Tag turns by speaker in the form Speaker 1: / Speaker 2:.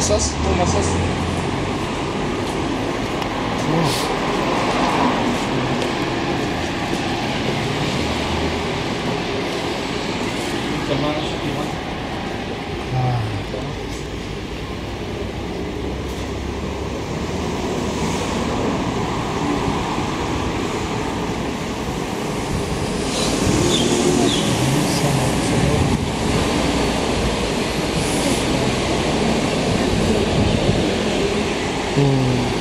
Speaker 1: essas, nessas.
Speaker 2: Hum.
Speaker 1: Tomar, acho que
Speaker 2: Mm.